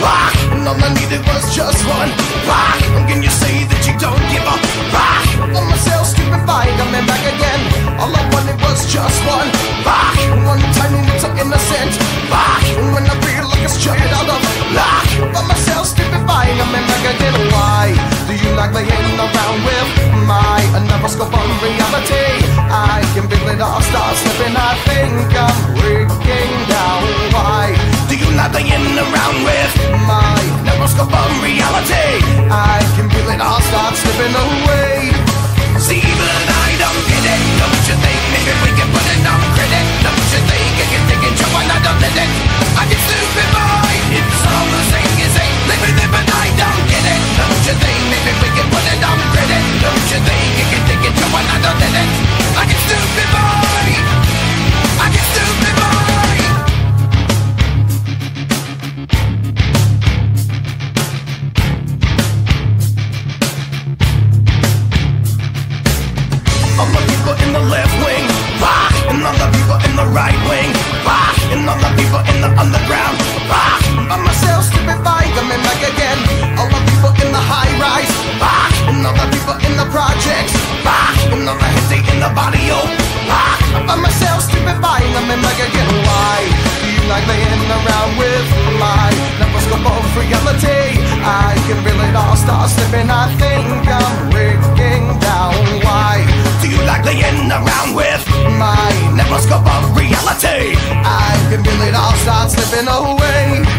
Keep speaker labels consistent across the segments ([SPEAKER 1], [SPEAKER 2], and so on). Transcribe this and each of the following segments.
[SPEAKER 1] fuck And all I needed was just one fuck How can you say that you don't give a fuck On myself stupefied, I'm in back again. All I wanted was just one fuck One tiny little innocent fuck And when I feel like it's straight out of luck On myself stupefied, I'm in back again. Why do you like playing around with my Another on reality? I can feel it all start slipping off playing around with my microscope of reality. I can feel it all start slipping away. See, even I don't get it. Don't you think maybe we can put it on credit? Don't you think I can take it, Joe, and I don't let it? I get stupid, boy. can feel it all start slipping away.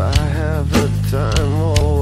[SPEAKER 1] I have the
[SPEAKER 2] time, oh.